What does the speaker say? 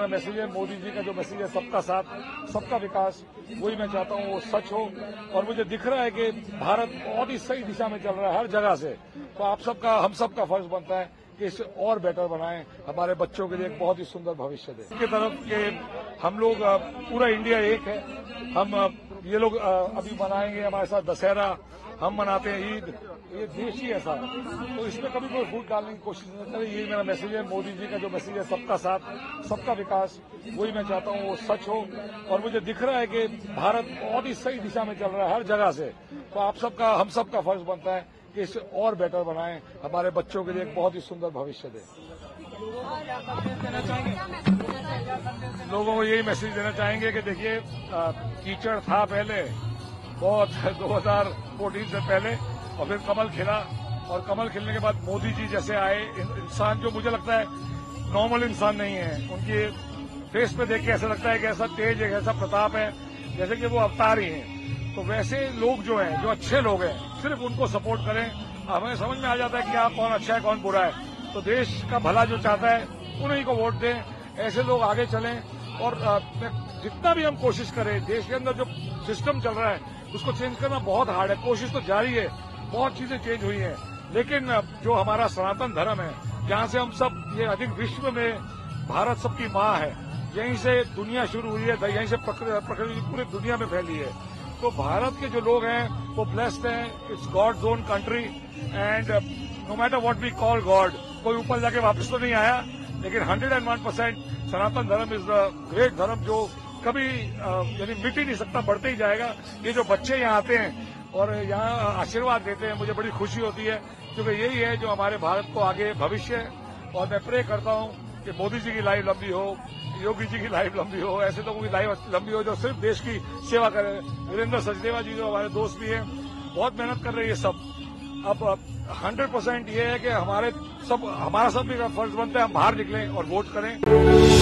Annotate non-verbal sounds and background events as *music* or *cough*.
मेरा मैसेज है। मोदी जी का जो मैसेज है, सबका साथ, सबका विकास, वही मैं चाहता हूँ, वो सच हो। और मुझे दिख रहा है कि भारत बहुत ही सही दिशा में चल रहा है, हर जगह से। तो आप सबका, हम सबका फ़र्ज़ बनता है कि इसे और बेटर बनाएँ। हमारे बच्चों के लिए एक बहुत ही सुंदर भविष्य दें। की तरफ़ के हम लोग पूरा इंडिया एक है। हम ये लोग अभी मनाएँगे हमारे साथ दशहरा, हम मनाते हैं ईद। ये देश ही ऐसा है। तो इसमें कभी कोई फूट डालने की कोशिश नहीं करे यही मेरा मैसेज है। मोदी जी का जो मैसेज है, सबका साथ, सबका विकास, वही मैं चाहता हूँ, वो सच हो। और मुझे दिख रहा है कि भारत बहुत ही सही दिशा में चल रहा है, हर जगह से। तो आप सबका, हम सबका फ़र्ज़ बनता है कि इसे और बेटर बनाएँ। हमारे बच्चों के लिए एक बहुत ही सुंदर भविष्य दें। लोगों को यही मैसेज देना चाहेंगे कि देखिए कीचड़ था पहले, बहुत *laughs* 2014 से पहले, और फिर कमल खिला। और कमल खिलने के बाद मोदी जी जैसे आए इंसान जो मुझे लगता है नॉर्मल इंसान नहीं है। उनकी फेस पे देख के ऐसा लगता है कि ऐसा तेज है, ऐसा प्रताप है, जैसे कि वो अवतार ही। हैं तो वैसे लोग जो हैं, जो अच्छे लोग हैं, सिर्फ़ उनको सपोर्ट करें। हमें समझ में आ जाता है कि आप कौन अच्छा है, कौन बुरा है। तो देश का भला जो चाहता है, उन्हीं को वोट दें। ऐसे लोग आगे चलें। और जितना भी हम कोशिश करें, देश के अंदर जो सिस्टम चल रहा है, उसको चेंज करना बहुत हार्ड है। कोशिश तो जारी है। बहुत चीज़ें चेंज हुई हैं। लेकिन जो हमारा सनातन धर्म है, जहाँ से हम सब, ये अधिक विश्व में भारत सबकी माँ है, यहीं से दुनिया शुरू हुई है, यहीं से प्रकृ- प्रकृति पूरी दुनिया में फैली है। तो भारत के जो लोग हैं, वो ब्लेस्ड हैं। It's God's own country and no matter what we call God कोई ऊपर जाके वापस तो नहीं आया। लेकिन 101 परसेंट सनातन धर्म इज़ द ग्रेट धर्म जो कभी यानी मिट ही नहीं सकता, बढ़ते ही जाएगा। ये जो बच्चे यहाँ आते हैं और यहाँ आशीर्वाद देते हैं, मुझे बड़ी खुशी होती है, क्योंकि यही है जो हमारे भारत को आगे भविष्य है। और मैं प्रे करता हूँ कि मोदी जी की लाइफ लंबी हो, योगी जी की लाइफ लंबी हो, ऐसे लोगों की लाइफ लंबी हो जो सिर्फ़ देश की सेवा करें। वीरेंद्र सचदेवा जी जो हमारे दोस्त भी हैं, बहुत मेहनत कर रहे हैं ये सब। अब हंड्रेड परसेंट ये है कि हमारे सब, हमारा सब भी फ़र्ज़ बनता है हम बाहर निकलें और वोट करें।